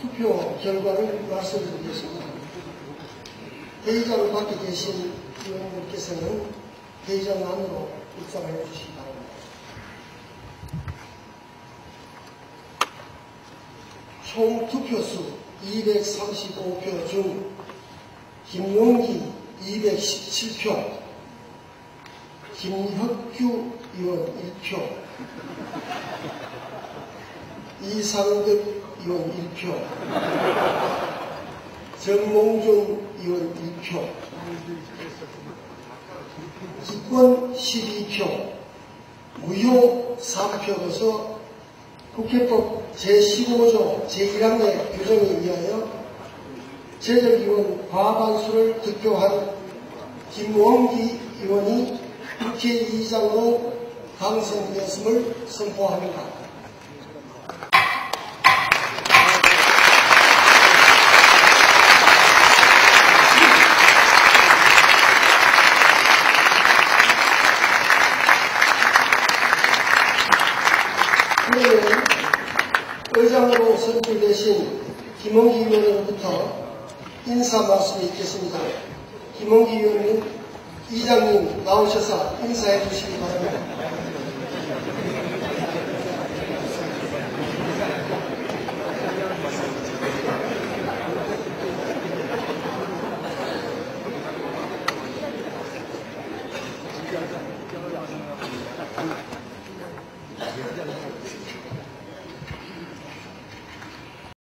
투표 결과를 말씀드리겠습니다. 회의장을 밖에 계신 의원님께서는 회의장 안으로 입장해 주시기 바랍니다. 총 투표수 235표 중 김용기 217표, 김혁규 의원 1표, 이상득 의원 1표, 정몽준 의원 1표, 기권 12표, 무효 3표로서 국회법 제15조 제1항의 규정에 의하여 제적의원 과반수를 득표한 김원기 의원이 국회의장으로 당선되었음을 선포합니다. 그러면 의장으로 선출되신 김원기 의원으로부터 인사 말씀이 있겠습니다. 김원기 의원님, 이장님 나오셔서 인사해 주시기 바랍니다.